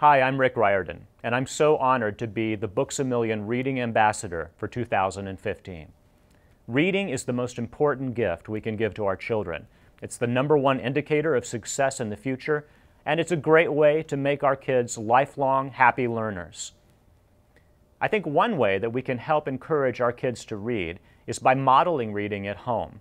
Hi, I'm Rick Riordan, and I'm so honored to be the Books A Million Reading Ambassador for 2015. Reading is the most important gift we can give to our children. It's the number one indicator of success in the future, and it's a great way to make our kids lifelong happy learners. I think one way that we can help encourage our kids to read is by modeling reading at home.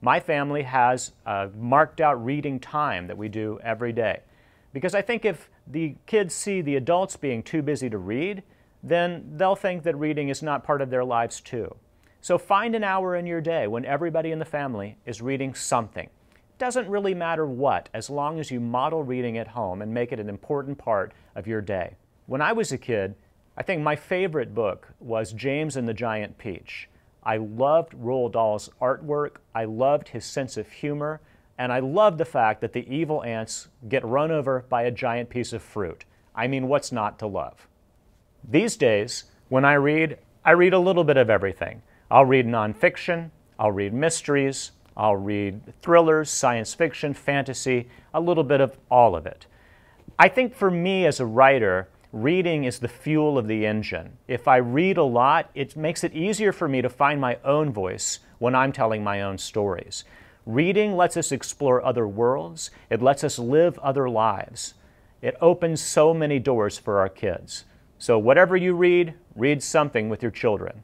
My family has a marked out reading time that we do every day. Because I think if the kids see the adults being too busy to read, then they'll think that reading is not part of their lives too. So find an hour in your day when everybody in the family is reading something. Doesn't really matter what, as long as you model reading at home and make it an important part of your day. When I was a kid, I think my favorite book was James and the Giant Peach. I loved Roald Dahl's artwork, I loved his sense of humor, and I love the fact that the evil aunts get run over by a giant piece of fruit. I mean, what's not to love? These days, when I read, I read a little bit of everything. I'll read nonfiction, I'll read mysteries, I'll read thrillers, science fiction, fantasy, a little bit of all of it. I think for me as a writer, reading is the fuel of the engine. If I read a lot, it makes it easier for me to find my own voice when I'm telling my own stories. Reading lets us explore other worlds, it lets us live other lives. It opens so many doors for our kids. So, whatever you read, read something with your children.